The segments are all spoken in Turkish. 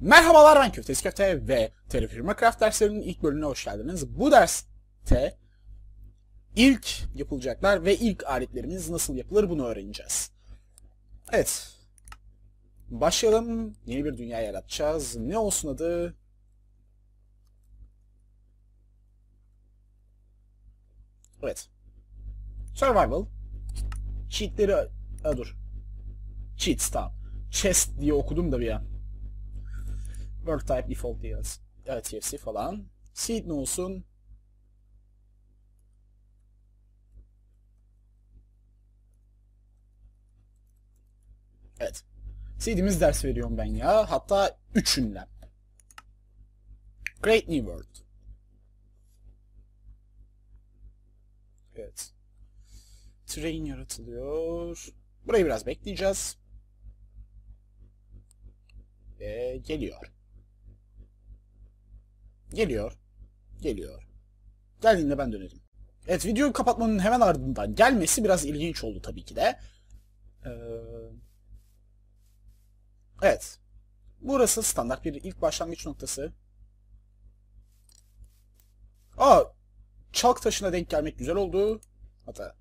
Merhabalar ben Köftesi Köfte ve Terapi Craft derslerinin ilk bölümüne hoş geldiniz. Bu derste ilk yapılacaklar ve ilk aletlerimiz nasıl yapılır bunu öğreneceğiz. Evet. Başlayalım. Yeni bir dünya yaratacağız. Ne olsun adı? Evet. Survival. Cheatleri... Ha, dur. Cheats tamam. Chest diye okudum da bir an. World type default TFC falan. Seed ne olsun? Evet. Seed'imiz ders veriyorum ben ya. Hatta üçünden. Great New World. Evet. Train yaratılıyor. Burayı biraz bekleyeceğiz. Ve geliyor. Geliyor. Geliyor. Geldiğinde ben dönerim. Evet videoyu kapatmanın hemen ardından gelmesi biraz ilginç oldu tabii ki de. Ee, evet. Burası standart bir ilk başlangıç noktası. Aa, çalk taşına denk gelmek güzel oldu. Hatta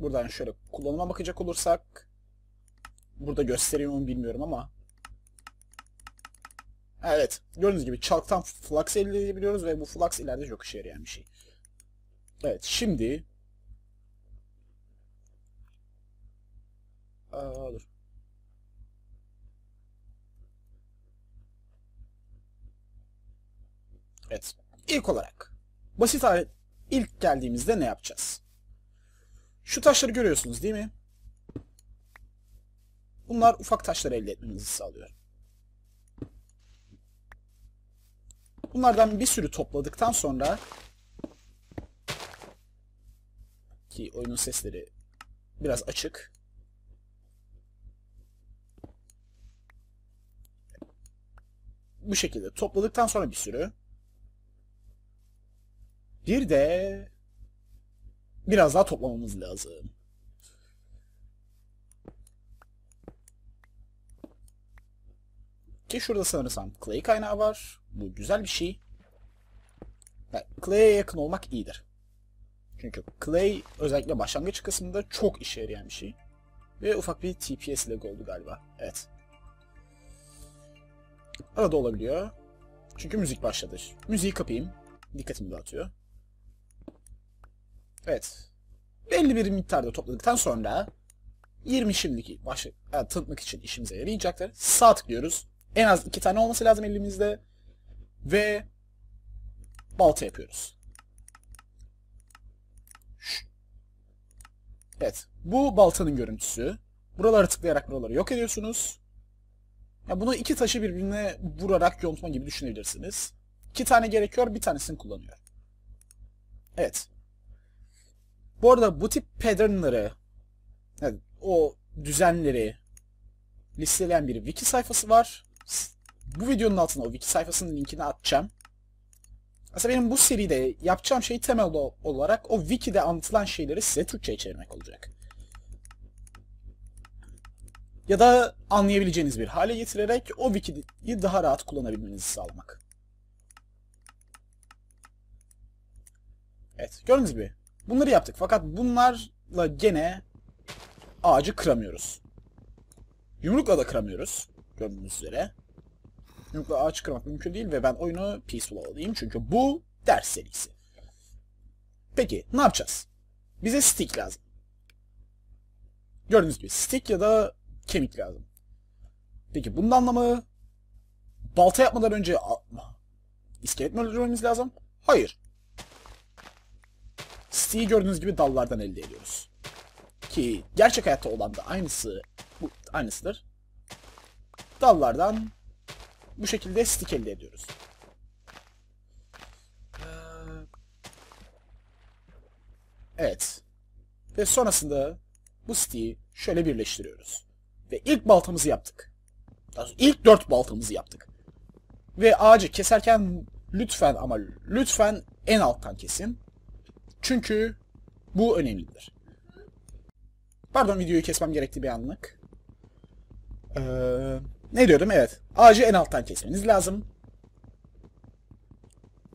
buradan şöyle kullanıma bakacak olursak burada gösteriyor mu bilmiyorum ama Evet. Gördüğünüz gibi çalktan flux elde edebiliyoruz ve bu flux ileride çok işe yarayan bir şey. Evet. Şimdi Aa, dur. Evet. İlk olarak basit alet ilk geldiğimizde ne yapacağız? Şu taşları görüyorsunuz değil mi? Bunlar ufak taşları elde etmemizi sağlıyor. Bunlardan bir sürü topladıktan sonra ki oyunun sesleri biraz açık. Bu şekilde topladıktan sonra bir sürü bir de biraz daha toplamamız lazım. Ki şurada sanırsam clay kaynağı var. Bu güzel bir şey. Yani clay'e yakın olmak iyidir. Çünkü clay özellikle başlangıç kısmında çok işe yarayan bir şey. Ve ufak bir TPS lag oldu galiba. Evet. Arada olabiliyor. Çünkü müzik başladı. Müziği kapayım. Dikkatimi dağıtıyor. Evet. Belli bir miktarda topladıktan sonra 20 şimdiki başı, yani tanıtmak için işimize yarayacaktır. Sağ tıklıyoruz. En az iki tane olması lazım elimizde. Ve balta yapıyoruz. Evet. Bu baltanın görüntüsü. Buraları tıklayarak buraları yok ediyorsunuz. Ya bunu iki taşı birbirine vurarak yontma gibi düşünebilirsiniz. İki tane gerekiyor, bir tanesini kullanıyor. Evet. Bu arada bu tip patternları, yani o düzenleri listeleyen bir wiki sayfası var bu videonun altına o wiki sayfasının linkini atacağım. Aslında benim bu seride yapacağım şey temel olarak o wiki'de anlatılan şeyleri size Türkçe'ye çevirmek olacak. Ya da anlayabileceğiniz bir hale getirerek o wiki'yi daha rahat kullanabilmenizi sağlamak. Evet, gördüğünüz gibi bunları yaptık. Fakat bunlarla gene ağacı kıramıyoruz. Yumrukla da kıramıyoruz. Gördüğünüz üzere. Yumrukla ağaç kırmak mümkün değil ve ben oyunu peaceful alayım çünkü bu ders serisi. Peki ne yapacağız? Bize stick lazım. Gördüğünüz gibi stick ya da kemik lazım. Peki bunun anlamı balta yapmadan önce iskelet mi öldürmemiz lazım? Hayır. Stick'i gördüğünüz gibi dallardan elde ediyoruz. Ki gerçek hayatta olan da aynısı bu aynısıdır. Dallardan bu şekilde stick elde ediyoruz. Evet. Ve sonrasında bu stick'i şöyle birleştiriyoruz. Ve ilk baltamızı yaptık. İlk dört baltamızı yaptık. Ve ağacı keserken lütfen ama lütfen en alttan kesin. Çünkü bu önemlidir. Pardon videoyu kesmem gerekti bir anlık. Ee, Ne diyordum? Evet. Ağacı en alttan kesmeniz lazım.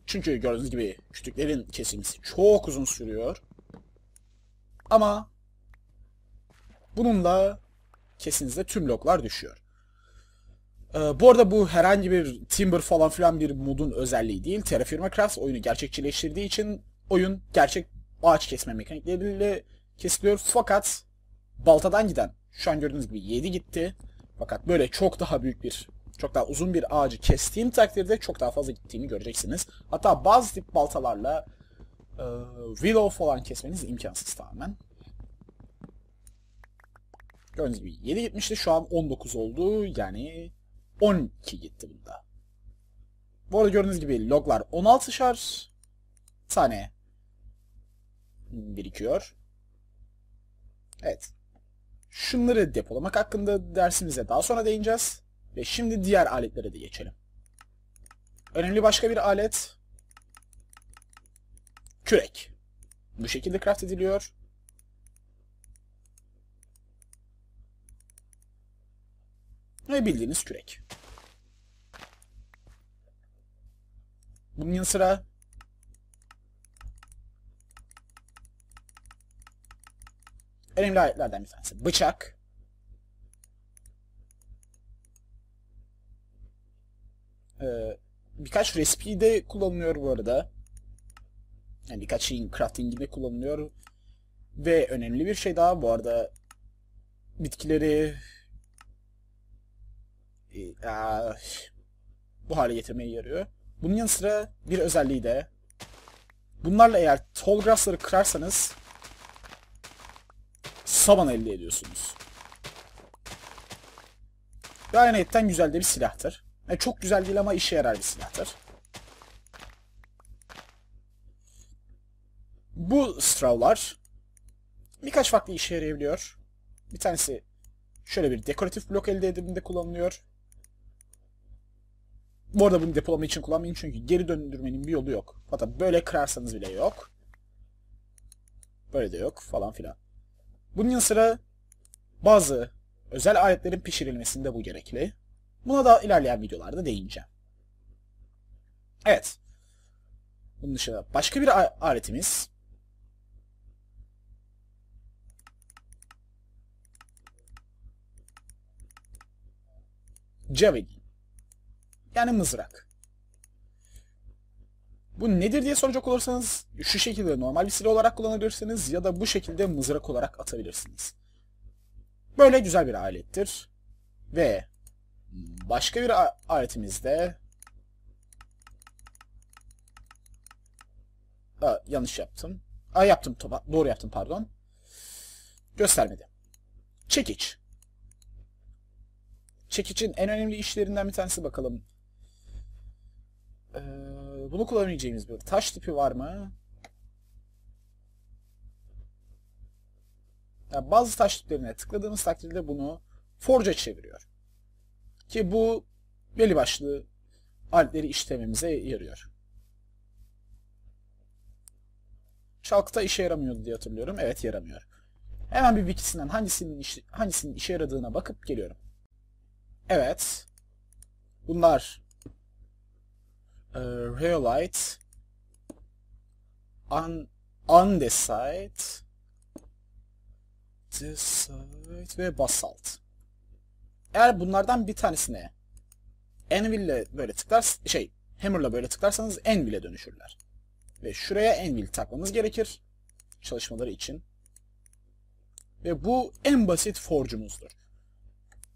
Çünkü gördüğünüz gibi kütüklerin kesilmesi çok uzun sürüyor. Ama bununla kesinizde tüm bloklar düşüyor. Ee, bu arada bu herhangi bir Timber falan filan bir modun özelliği değil. Terraforma Craft oyunu gerçekçileştirdiği için oyun gerçek ağaç kesme mekanikleriyle kesiliyor. Fakat baltadan giden şu an gördüğünüz gibi 7 gitti. Fakat böyle çok daha büyük bir, çok daha uzun bir ağacı kestiğim takdirde çok daha fazla gittiğini göreceksiniz. Hatta bazı tip baltalarla e, willow falan kesmeniz imkansız tamamen. Gördüğünüz gibi 7 gitmişti şu an 19 oldu yani 12 gitti bunda. Bu arada gördüğünüz gibi loglar 16 şar tane birikiyor. Evet. Şunları depolamak hakkında dersimize daha sonra değineceğiz. Ve şimdi diğer aletlere de geçelim. Önemli başka bir alet kürek. Bu şekilde craft ediliyor. Ve bildiğiniz kürek. Bunun yanı sıra önemli aletlerden bir tanesi. Bıçak. Ee, birkaç recipe'de kullanılıyor bu arada. Yani birkaç şeyin craftinginde kullanılıyor. Ve önemli bir şey daha bu arada bitkileri e, aa, bu hale getirmeye yarıyor. Bunun yanı sıra bir özelliği de bunlarla eğer tall grass'ları kırarsanız saban elde ediyorsunuz. Ve ayrıyetten güzel de bir silahtır. Yani çok güzel değil ama işe yarar bir silahtır. Bu strawlar birkaç farklı işe yarayabiliyor. Bir tanesi şöyle bir dekoratif blok elde ediminde kullanılıyor. Bu arada bunu depolama için kullanmayın çünkü geri döndürmenin bir yolu yok. Hatta böyle kırarsanız bile yok. Böyle de yok falan filan. Bunun yanı sıra bazı özel aletlerin pişirilmesinde bu gerekli. Buna da ilerleyen videolarda değineceğim. Evet. Bunun dışında başka bir aletimiz Javelin. Yani mızrak. Bu nedir diye soracak olursanız şu şekilde normal bir silah olarak kullanabilirsiniz ya da bu şekilde mızrak olarak atabilirsiniz. Böyle güzel bir alettir. Ve başka bir aletimiz de Aa, yanlış yaptım. Aa, yaptım. Doğru yaptım pardon. Göstermedi. Çekiç. Çekiçin en önemli işlerinden bir tanesi bakalım. Ee, bunu kullanabileceğimiz bir taş tipi var mı? Yani bazı taş tiplerine tıkladığımız takdirde bunu forge'a çeviriyor. Ki bu belli başlı aletleri işlememize yarıyor. Çalkta işe yaramıyordu diye hatırlıyorum. Evet yaramıyor. Hemen bir wikisinden hangisinin, iş, hangisinin işe yaradığına bakıp geliyorum. Evet. Bunlar e, Rheolite un, Andesite Andesite ve Basalt. Eğer bunlardan bir tanesine Anvil'le böyle tıklar şey Hammer'la böyle tıklarsanız Anvil'e dönüşürler. Ve şuraya Anvil takmamız gerekir çalışmaları için. Ve bu en basit forge'umuzdur.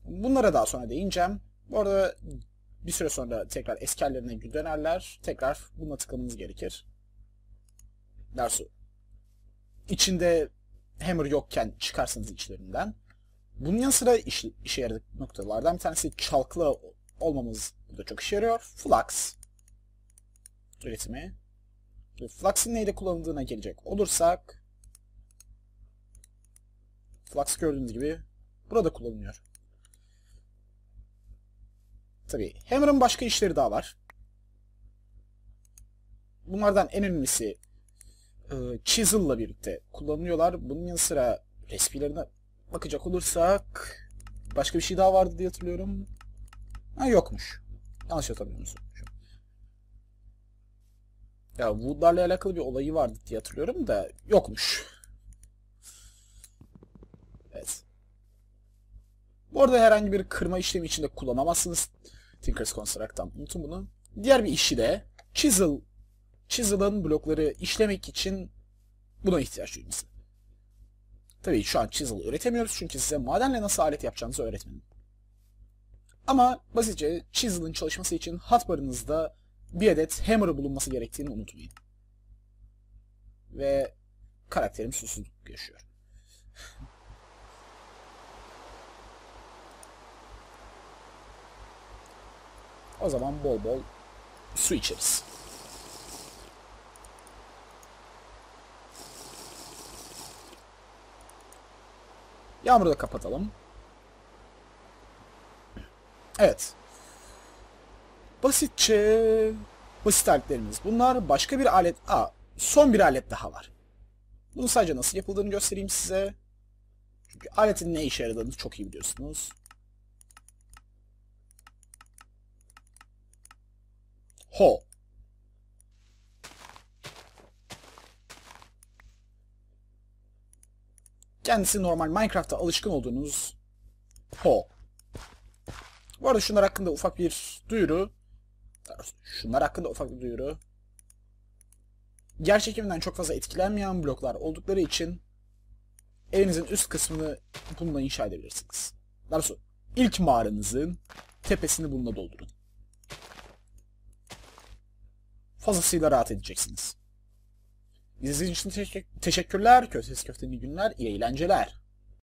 Bunlara daha sonra değineceğim. Bu arada bir süre sonra tekrar eski hallerine dönerler. Tekrar buna tıklamanız gerekir. Dersu. İçinde hammer yokken çıkarsınız içlerinden. Bunun yanı sıra iş, işe yaradık noktalardan bir tanesi çalklı olmamız burada çok işe yarıyor. Flux üretimi. Flux'in neyde kullanıldığına gelecek olursak Flux gördüğünüz gibi burada kullanılıyor. Tabi Hammer'ın başka işleri daha var. Bunlardan en önemlisi e, Chisel'la birlikte kullanılıyorlar. Bunun yanı sıra respilerine bakacak olursak başka bir şey daha vardı diye hatırlıyorum. Ha yokmuş. Yanlış hatırlıyormuşum. Ya Wood'larla alakalı bir olayı vardı diye hatırlıyorum da yokmuş. Evet. Bu arada herhangi bir kırma işlemi içinde kullanamazsınız. Tinker's Construct'tan. Unutun bunu. Diğer bir işi de Chisel. Chisel'ın blokları işlemek için buna ihtiyaç duyması. Tabii şu an Chisel üretemiyoruz çünkü size madenle nasıl alet yapacağınızı öğretmedim. Ama basitçe Chisel'ın çalışması için hotbar'ınızda bir adet hammer bulunması gerektiğini unutmayın. Ve karakterim susuzluk yaşıyor. O zaman bol bol su içeriz. Yağmuru da kapatalım. Evet. Basitçe basit aletlerimiz. Bunlar başka bir alet. Aa, son bir alet daha var. Bunu sadece nasıl yapıldığını göstereyim size. Çünkü aletin ne işe yaradığını çok iyi biliyorsunuz. Ho. Kendisi normal Minecraft'ta alışkın olduğunuz Ho. Bu arada şunlar hakkında ufak bir duyuru. Şunlar hakkında ufak bir duyuru. Yer çekiminden çok fazla etkilenmeyen bloklar oldukları için evinizin üst kısmını bununla inşa edebilirsiniz. Daha sonra ilk mağaranızın tepesini bununla doldurun. Fazlasıyla rahat edeceksiniz. İzlediğiniz için teşekkürler. Köftesi köfteli günler. iyi eğlenceler.